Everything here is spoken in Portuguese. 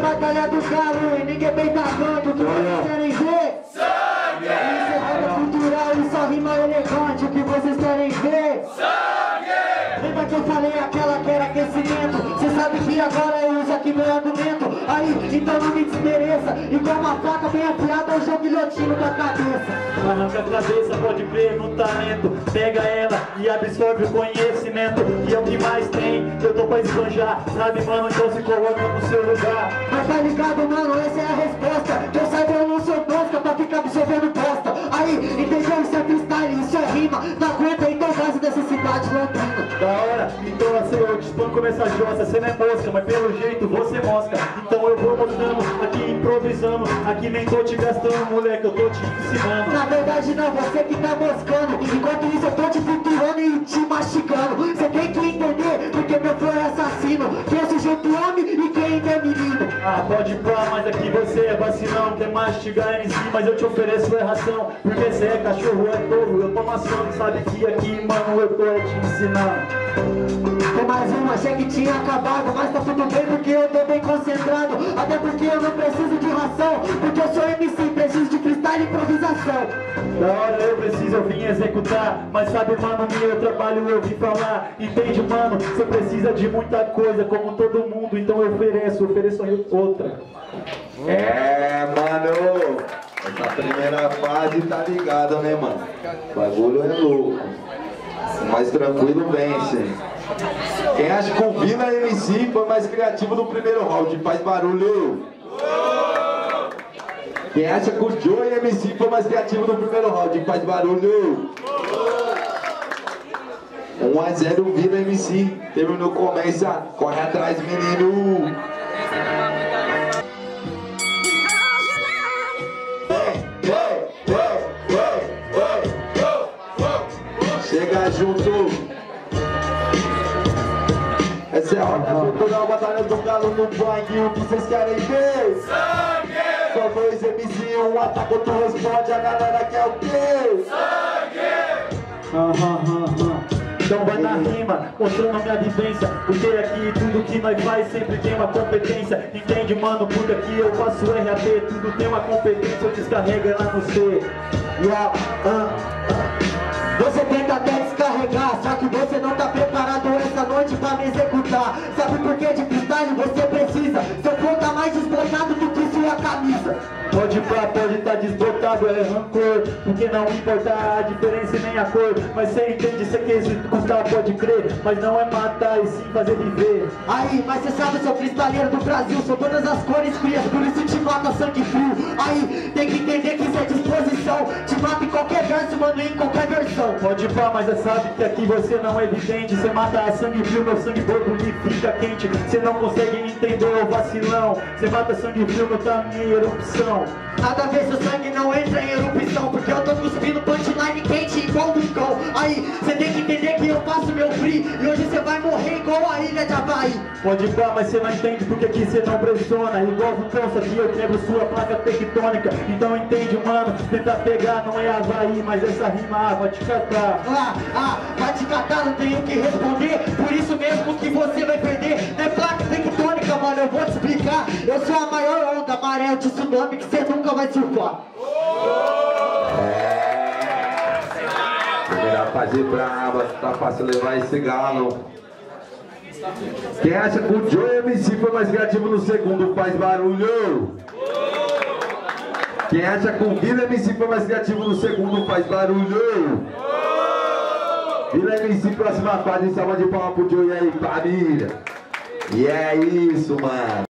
batalha do galo e ninguém peita canto. O que vocês querem ver? Sangue! Isso é rima cultural e só rima elegante. O que vocês querem ver? Sangue! Lembra que eu falei aquela que era aquecimento? Cê sabe que agora aqui meu argumento. Aí, então não me desmereça. Igual uma faca bem afiada, eu jogo guilhotino com a cabeça. Arranca a cabeça, pode crer no talento Pega ela e absorve o conhecimento E é o que mais tem, eu tô pra esbanjar Sabe mano, então se coloca no seu lugar Mas tá ligado, mano, essa é a resposta Que eu saiba, eu não sou tosca pra ficar absorvendo bosta Aí, entendeu? Isso é freestyle, isso é rima Não espanco essa jossa Cê não é mosca, mas pelo jeito você mosca. Então eu vou mostrando, aqui improvisando Aqui nem tô te gastando, moleque, eu tô te ensinando. Na verdade não, você que tá moscando. Enquanto isso eu tô te triturando e te mastigando Ah, pode pá, mas aqui você é vacilão Quer mastigar MC, mas eu te ofereço é ração Porque cê é cachorro, é touro, eu tô maçando Sabe que aqui, mano, eu tô é te ensinando. Tem mais uma, achei que tinha acabado Mas tá tudo bem porque eu tô bem concentrado. Até porque eu não preciso de ração Porque eu sou MC, preciso improvisação Da hora eu preciso, eu vim executar Mas sabe, mano, meu trabalho eu vim falar Entende, mano, você precisa de muita coisa Como todo mundo, então eu ofereço, ofereço outra É, mano. Essa primeira fase tá ligada, né, mano? O bagulho é louco. O mais tranquilo vence. Quem acha que o Vila MC foi mais criativo no primeiro round? Faz barulho. Quem acha que o Joey MC foi mais criativo no primeiro round? Faz barulho. 1 a 0 Vila MC. Terminou, começa. Corre atrás, menino. Chega junto. Essa é a hora cultural, batalha do galo no bang. O que vocês querem ver? Sangue! Um ataca, outro responde. A galera quer o quê? Aham, aham, aham. Então vai na rima, mostrando minha vivência Porque aqui tudo que nós faz sempre tem uma competência Entende, mano? Porque aqui eu faço RAP Tudo tem uma competência, eu descarrego lá no C Yeah, ah, ah. Você tenta até descarregar, só que você não tá preparado essa noite pra me executar. Sabe por que de freestyle você precisa? Seu flow tá mais desbotado que. Pode pá, pode estar desbotado, é rancor. Porque não importa a diferença e nem a cor. Mas cê entende, cê quer executar, pode crer. Mas não é matar e sim fazer viver. Aí, mas cê sabe, sou freestyleiro do Brasil, sou todas as cores frias, por isso te mata sangue frio. Aí, tem que entender que isso é disposição, te mata mano, em qualquer versão. Pode pá, mas cê sabe que aqui você não é evidente Cê mata a sangue frio, meu sangue borbulho fica quente. Cê não consegue entender o vacilão. Cê mata sangue frio, meu tá em erupção. Nada a ver seu sangue não entra em erupção Porque eu tô cuspindo punchline quente igual vulcão Aí, cê tem que entender free E hoje cê vai morrer igual a ilha de Havaí. Pode pá, mas cê não entende porque aqui cê não pressiona. Igual vulcão, só que eu quebro sua placa tectônica. Então entende, mano, tentar pegar não é Havaí Mas essa rima, ah, vai te catar. Ah, ah, vai te catar, não tenho o que responder Fase brava, tá fácil levar esse galo. Quem acha que o Joe MC foi mais criativo no segundo faz barulho? Quem acha que o Vila MC foi mais criativo no segundo faz barulho? Vila MC, próxima fase, salva de palma pro Joe e aí, família. E é isso, mano.